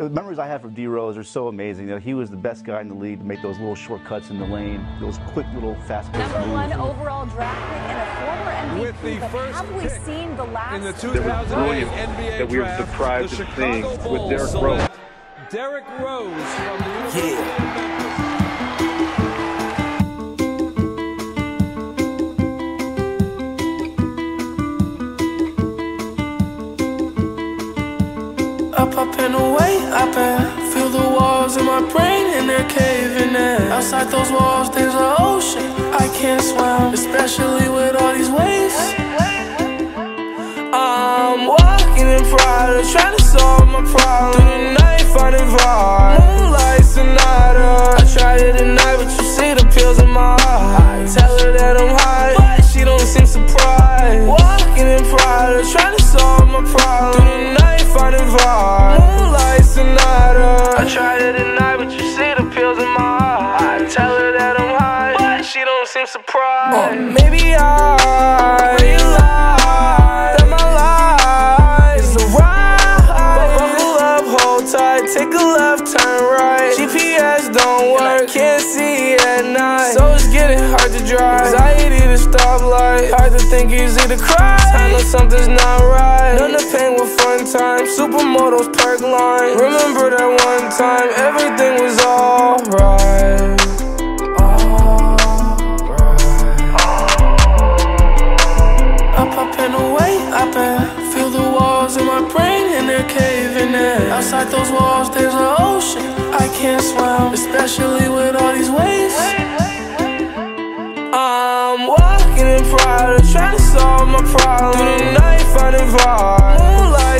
the memories I have of D Rose are so amazing. You know, he was the best guy in the league to make those little shortcuts in the lane, those quick little fast Number moves. one overall draft pick and a former MVP. With the but first have we seen the last in the two? 2008 NBA that we were draft, surprised the to Chicago see with Bulls Derrick select Derrick Rose from the University of Up, up and away, up and feel the walls in my brain and they're caving in. Outside those walls, there's an ocean. I can't swim, especially with all these waves. I'm walking in pride, trying to solve my problem. Through the night, finding vibe. Moonlight sonata. I tried it at night, but you see the pills in my eye. Tell her that I'm high, but she don't seem surprised. Walking in pride, trying to solve my problem. Through the night, vibe. Moonlight sonata. I tried it at night, but you see the pills in my eye. Tell her that I'm high, but she don't seem surprised. Uh, maybe I realize that my life is a ride. But buckle up, hold tight, take a left, turn right. GPS don't work, can't see at night. So it's getting hard to drive. Anxiety to stoplight, hard to think, easy to cry. I know something's not right. None of pain fun time. Supermodels, perk line. Remember that one time, everything was alright. Up, up and away, up and feel the walls in my brain and they're caving in. Outside those walls, there's an ocean. I can't swim, especially with all these waves. I'm walking in pride, trying to solve my problem. Through the night, finding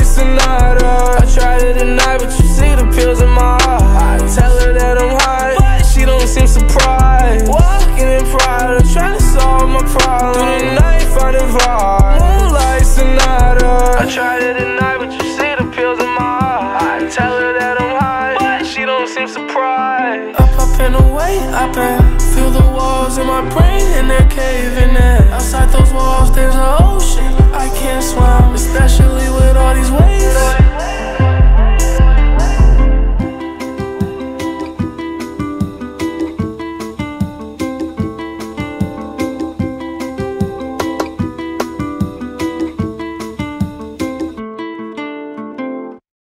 Moonlight sonata. Uh, I tried it at night, but you see the pills in my eye. Tell her that I'm high, but she don't seem surprised. Walking in pride, trying to solve my problem. Through the night, finding vibe. Moonlight sonata. I it at night, but you see the pills in my eye. Tell her that I'm high, but she don't seem surprised. Up, up and away, up and feel the walls in my brain and they're caving in. Outside those walls, there's